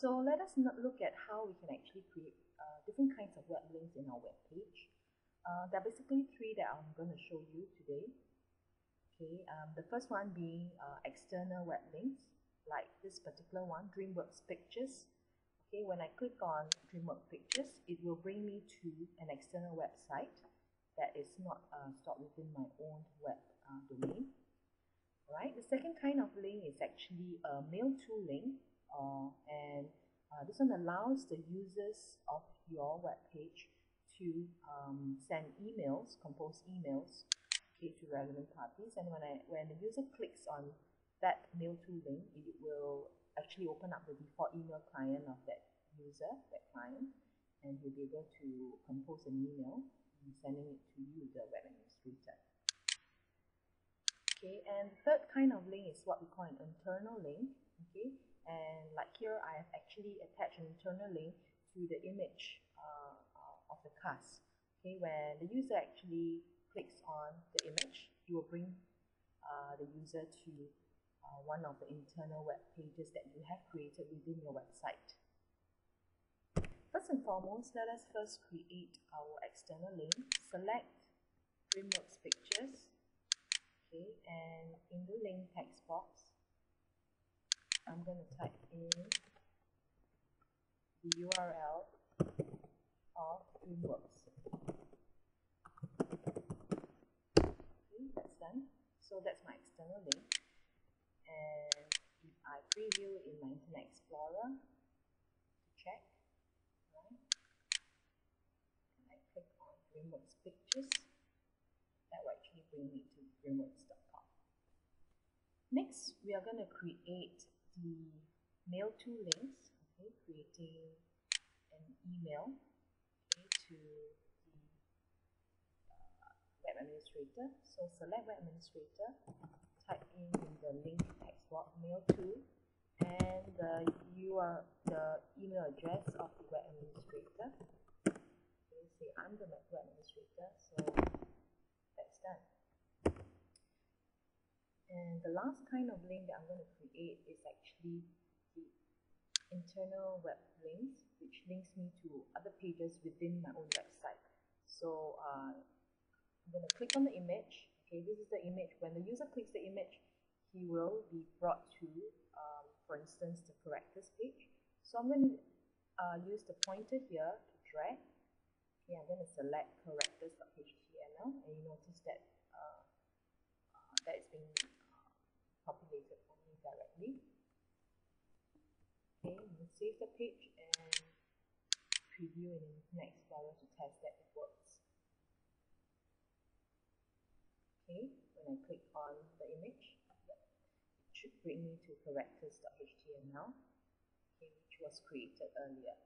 So let us look at how we can actually create uh, different kinds of web links in our web page. Uh, there are basically three that I'm going to show you today. Okay, um, the first one being uh, external web links, like this particular one, DreamWorks Pictures. Okay, when I click on DreamWorks Pictures, it will bring me to an external website that is not uh, stored within my own web uh, domain. Alright, the second kind of link is actually a mail to link uh, and uh, this one allows the users of your web page to um, send emails, compose emails okay, to relevant parties and when, I, when the user clicks on that mail to link it will actually open up the default email client of that user, that client and he'll be able to compose an email and sending it to you, the web administrator. Okay, and third kind of is what we call an internal link. Okay, and like here I have actually attached an internal link to the image uh, of the cast okay? When the user actually clicks on the image it will bring uh, the user to uh, one of the internal web pages that you have created within your website. First and foremost let us first create our external link. Select DreamWorks Pictures okay and in the link text box I'm going to type in the URL of DreamWorks. Okay, that's done. So that's my external link. And if I preview in my Internet Explorer to check, right, I click on DreamWorks Pictures, actually to DreamWorks.com. Next, we are going to create the mail to links, okay, creating an email okay, to the uh, web administrator. So select web administrator, type in the link text box mail to, and the URL, the email address of the web administrator. Okay, say I'm the web administrator, so that's done. And the last kind of link that I'm going to create is actually the internal web links, which links me to other pages within my own website. So uh, I'm going to click on the image. Okay, this is the image. When the user clicks the image, he will be brought to, um, for instance, the characters page. So I'm going to uh, use the pointer here to drag. Okay, I'm going to select characters.html and you notice that uh, uh, that is being populated for me directly. Okay, you save the page and preview in Internet Explorer to test that it works. Okay, when I click on the image, it should bring me to characters.html, okay, which was created earlier.